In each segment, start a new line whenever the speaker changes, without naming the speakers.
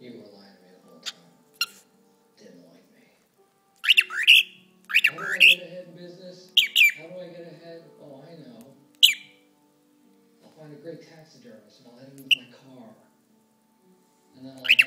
You were lying to me the whole time. You didn't like me. How do I get ahead in business? How do I get ahead? Oh, I know. I'll find a great taxidermist and I'll hit him with my car. And then I'll have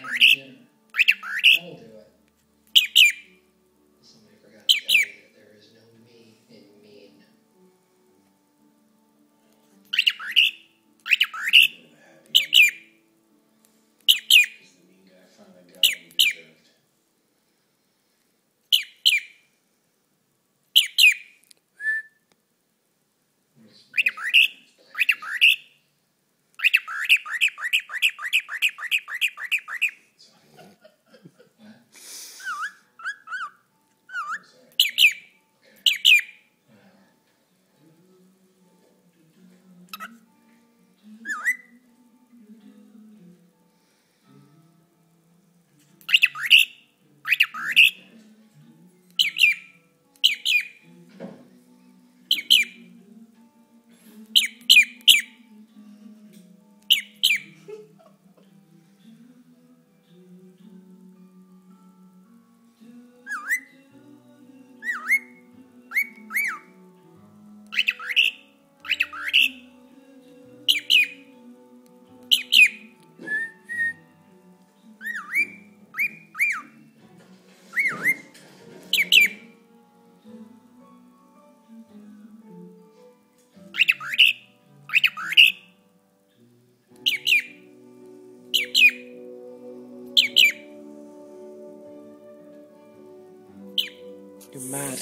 You're mad.